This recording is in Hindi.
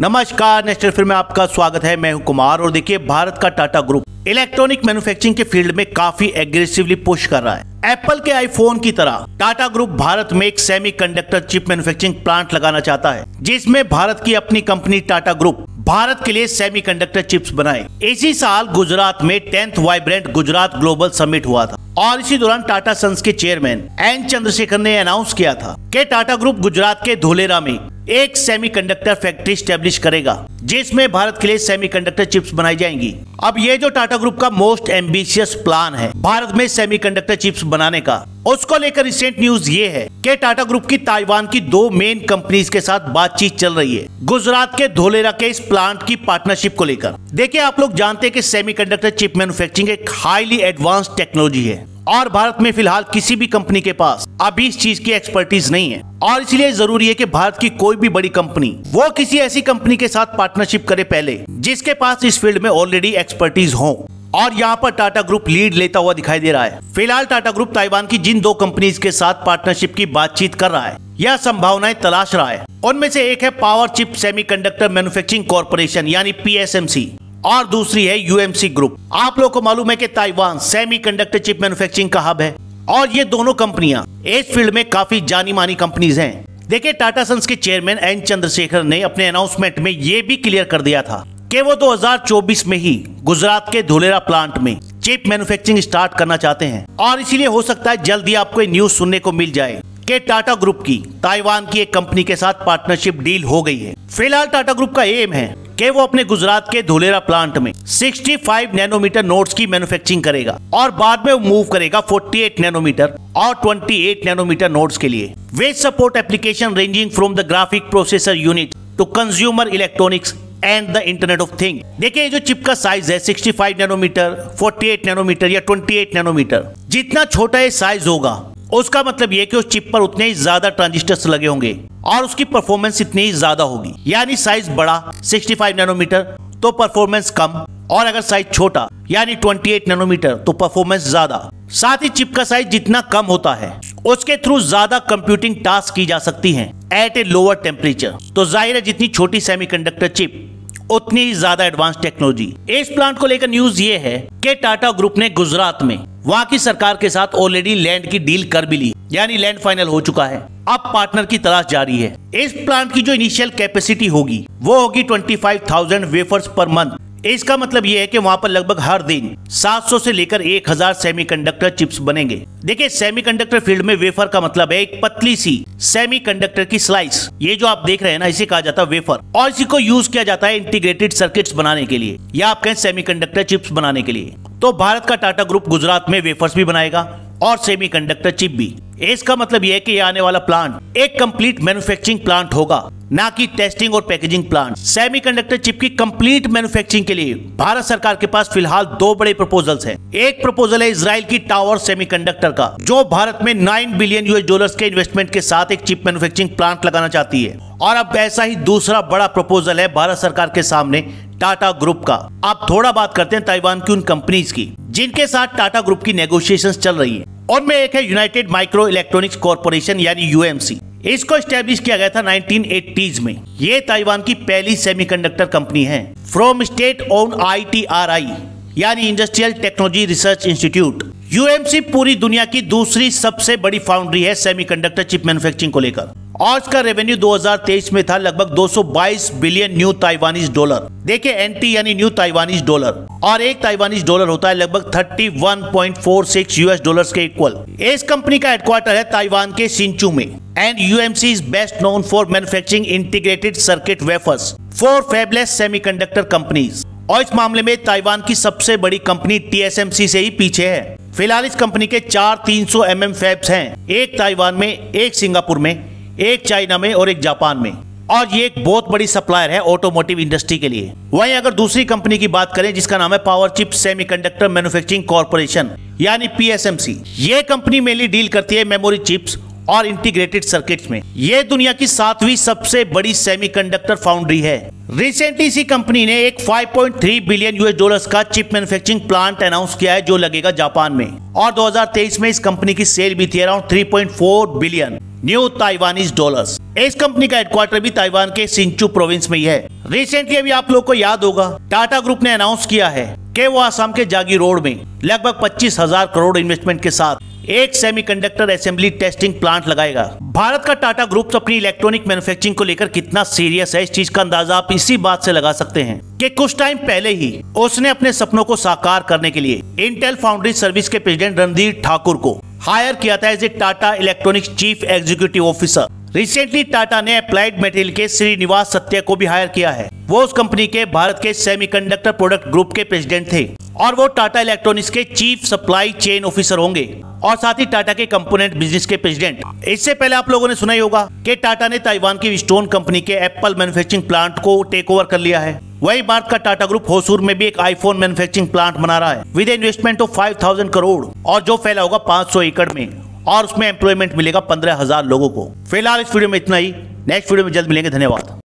नमस्कार, नेशनल फ़िल्म में आपका स्वागत है। मैं हूँ कुमार और देखिए, भारत का टाटा ग्रुप इलेक्ट्रॉनिक मैन्युफैक्चरिंग के फ़ील्ड में काफ़ी एग्रेसिवली पुश कर रहा है। एप्पल के आईफोन की तरह टाटा ग्रुप भारत में एक सेमीकंडक्टर चिप मैन्युफैक्चरिंग प्लांट लगाना चाहता है, जिसमें भारत की अपनी कंपनी टाटा ग्रुप भारत के लिए सेमीकंडक्टर चिप्स बनाए। इसी साल गुजरात में tenth vibrant Gujarat global summit हुआ था और इसी दौरान टाटा सन्स के चेयरमैन एन चंद्रशेखर ने अनाउंस किया था कि टाटा ग्रुप गुजरात के धोलेरा में एक सेमीकंडक्टर फैक्ट्री स्टेब्लिश करेगा, जिसमें भारत के लिए सेमीकंडक्टर चिप्स बनाई जाएँगी। अब ये जो टाटा ग्रुप का मोस्ट एम्बिशियस प्लान है, भारत में सेमीकंडक्टर चिप्स बनाने का, उसको लेकर रिसेंट न्यूज़ ये है कि टाटा ग्रुप की ताइवान की दो मेन कंपनीज़ के साथ बातचीत चल रही है, गुजरात के धोलेरा के इस प्लांट की पार्टनरशिप को लेकर। देखिए, आप लोग जानते हैं कि सेमीकंडक्टर चिप मैन्युफैक्चरिंग एक हाईली एडवांस टेक्नोलॉजी है। और भारत में फ़िलहाल किसी भी कंपनी के पास अभी इस चीज़ की एक्सपर्टीज नहीं है। और इसलिए ज़रूरी है कि भारत की कोई भी बड़ी कंपनी, वो किसी ऐसी कंपनी के साथ पार्टनरशिप करे पहले, जिसके पास इस फ़ील्ड में ऑलरेडी एक्सपर्टीज हो। और यहाँ पर टाटा ग्रुप लीड लेता हुआ दिखाई दे रहा है। फ़िलहाल टाटा ग्रुप ताइवान की जिन दो कंपनीज़ के साथ पार्टनरशिप की बातचीत कर रहा है, यह संभावनाएँ तलाश रहा है। उनमें से एक है power chip semiconductor manufacturing corporation यानी पीएसएमसी और दूसरी है यूएमसी ग्रुप आप लोग को मालूम है कि ताइवान सेमीकंडक्टर चिप मैन्युफैक्चरिंग का हब है। और ये दोनों कंपनियाँ इस फ़ील्ड में काफ़ी जानी मानी कंपनीज़ हैं। देखिए टाटा सन्स के चेयरमैन एन चंद्रशेखर ने अपने अनाउंसमेंट में ये भी क्लियर कर दिया था कि वो 2024 में ही गुजरात के धोलेरा प्लांट में चिप मैन्युफैक्चरिंग स्टार्ट करना चाहते हैं। और इसीलिए हो सकता है जल्दी आपको न्यूज़ सुनने को मिल जाए कि टाटा ग्रुप की, ताइवान की एक कंपनी के साथ पार्टनरशिप डील हो गई है। फ़िलहाल टाटा ग्रुप का एम है कि वो अपने गुजरात के धोलेरा प्लांट में 65 नैनोमीटर नोट्स की मैन्युफैक्चरिंग करेगा और बाद में मूव करेगा 48 नैनोमीटर और 28 नैनोमीटर नोट्स के लिए। We support application ranging from the graphic processor unit to consumer electronics and the internet of thing देखिए जो चिप का साइज़ है 65 नैनोमीटर 48 नैनोमीटर या 28 नैनोमीटर जितना छोटा ये साइज़ होगा उसका मतलब ये कि उस चिप पर उतने ही ज़्यादा ट्रांजिस्टर्स लगे होंगे और उसकी परफॉर्मेंस इतनी ही ज़्यादा होगी। यानी साइज़ बड़ा 65 नैनोमीटर तो परफॉर्मेंस कम, और अगर साइज़ छोटा, यानी 28 नैनोमीटर तो परफॉर्मेंस ज़्यादा। साथ ही चिप का साइज़ जितना कम होता है, उसके थ्रू ज़्यादा कंप्यूटिंग टास्क की जा सकती हैं एट ए लोअर टेम्परेचर तो ज़ाहिर है, जितनी छोटी सेमीकंडक्टर चिप उतनी ही ज़्यादा एडवांस टेक्नोलॉजी इस प्लांट को लेकर न्यूज़ ये है कि टाटा ग्रुप ने गुजरात में वहाँ की सरकार के साथ ऑलरेडी लैंड की डील कर भी ली यानी लैंड फाइनल हो चुका है। अब पार्टनर की तलाश जारी है। इस प्लांट की जो इनिशियल कैपेसिटी होगी वो होगी 25,000 वेफर्स पर मंथ इसका मतलब ये है कि वहाँ पर लगभग हर दिन 700 से लेकर 1000 सेमीकंडक्टर चिप्स बनेंगे। देखिए सेमीकंडक्टर फ़ील्ड में वेफर का मतलब है एक पतली सी सेमीकंडक्टर की स्लाइस ये जो आप देख रहे हैं ना, इसे कहा जाता है वेफर और इसी को यूज़ किया जाता है इंटीग्रेटेड सर्किट्स बनाने के लिए, या आप कहें सेमीकंडक्टर चिप्स बनाने के लिए। तो भारत का टाटा ग्रुप गुजरात में वेफर्स भी बनाएगा और सेमीकंडक्टर चिप भी। इसका मतलब यह है कि आने वाला प्लांट एक कंप्लीट मैन्युफैक्चरिंग प्लांट होगा। ना कि टेस्टिंग और पैकेजिंग प्लांट सेमीकंडक्टर चिप की कंप्लीट मैन्युफैक्चरिंग के लिए भारत सरकार के पास फ़िलहाल दो बड़े प्रपोजल्स हैं. एक प्रपोजल है इसराइल की टावर सेमीकंडक्टर का, जो भारत में 9 बिलियन यूएस डॉलर्स के इन्वेस्टमेंट के साथ एक चिप मैन्युफैक्चरिंग प्लांट लगाना चाहती है. और अब ऐसा ही दूसरा बड़ा प्रपोजल है भारत सरकार के सामने टाटा ग्रुप का. अब थोड़ा बात करते हैं ताइवान की उन कंपनीज़ की, जिनके साथ टाटा ग्रुप की नेगोशिएशन चल रही है. उनमें एक है यूनाइटेड माइक्रो इलेक्ट्रॉनिक्स कॉरपोरेशन यानी यूएमसी इसको स्टेब्लिश किया गया था 1980s में। ये ताइवान की पहली सेमीकंडक्टर कंपनी है। फ्रॉम स्टेट ओन आईटीआरआई यानी industrial technology research institute UMC पूरी दुनिया की दूसरी सबसे बड़ी फाउंड्री है सेमीकंडक्टर चिप मैन्युफैक्चरिंग को लेकर। और इसका रेवेन्यू 2023 में था, लगभग 222 बिलियन न्यू ताइवानीज डॉलर देखिए एनटी यानी न्यू ताइवानीज डॉलर और एक ताइवानीज डॉलर होता है लगभग 31.46 यूएस डॉलर्स के इक्वल इस कंपनी का हेडक्वार्टर है ताइवान के सिंचू में. And UMC is best known for manufacturing integrated circuit wafers for fabless semiconductor companies और इस मामले में ताइवान की सबसे बड़ी कंपनी टीएसएमसी से ही पीछे है. फ़िलहाल इस कंपनी के चार 300 एमएम फैब्स हैं. एक ताइवान में, एक सिंगापुर में. एक चाइना में और एक जापान में। और ये एक बहुत बड़ी सप्लायर है ऑटोमोटिव इंडस्ट्री के लिए। वहीं अगर दूसरी कंपनी की बात करें, जिसका नाम है power chip semiconductor manufacturing corporation यानी पीएसएमसी ये कंपनी मेनली डील करती है मेमोरी चिप्स और इंटीग्रेटेड सर्किट्स में। ये दुनिया की सातवीं सबसे बड़ी सेमीकंडक्टर फाउंड्री है। रिसेंटली इसी कंपनी ने एक 5.3 बिलियन यूएस डॉलर्स का चिप मैन्युफैक्चरिंग प्लांट अनाउंस किया है, जो लगेगा जापान में। और 2023 में इस कंपनी की सेल भी थी around 3.4 billion new Taiwanese dollars. इस कंपनी का हेडक्वार्टर भी ताइवान के सिंचू प्रोविंस में ही है। रिसेंटली अभी आप लोग को याद होगा, टाटा ग्रुप ने अनाउंस किया है कि वो आसाम के जागी रोड में लगभग पच्चीस हज़ार करोड़ इन्वेस्टमेंट के साथ एक सेमीकंडक्टर असेंबली टेस्टिंग प्लांट लगाएगा। भारत का टाटा ग्रुप अपनी इलेक्ट्रॉनिक मैन्युफैक्चरिंग को लेकर कितना सीरियस है, इस चीज़ का अंदाज़ा आप इसी बात से लगा सकते हैं कि कुछ टाइम पहले ही उसने अपने सपनों को साकार करने के लिए इंटेल फाउंड्री सर्विस के प्रेसिडेंट रणधीर ठाकुर को हायर किया था as a Tata electronics chief executive officer recently Tata ने अप्लाइड मटेरियल के श्रीनिवास सत्य को भी हायर किया है। वो उस कंपनी के भारत के सेमीकंडक्टर प्रोडक्ट ग्रुप के प्रेसिडेंट थे और वो टाटा इलेक्ट्रॉनिक्स के चीफ सप्लाई चेन ऑफिसर होंगे और साथ ही टाटा के कंपोनेंट बिज़नेस के प्रेसिडेंट इससे पहले आप लोगों ने सुना ही होगा कि टाटा ने ताइवान की स्टोन कंपनी के एप्पल मैन्युफैक्चरिंग प्लांट को टेक ओवर कर लिया है। वही भारत का टाटा ग्रुप होसूर में भी एक आईफोन मैन्युफैक्चरिंग प्लांट बना रहा है। विद इन्वेस्टमेंट ऑफ़ 5000 करोड़ और जो फैला होगा 500 एकड़ में, और उसमें एम्प्लॉयमेंट मिलेगा पंद्रह हज़ार लोगों को। फ़िलहाल इस वीडियो में इतना ही। नेक्स्ट वीडियो में जल्द मिलेंगे। धन्यवाद।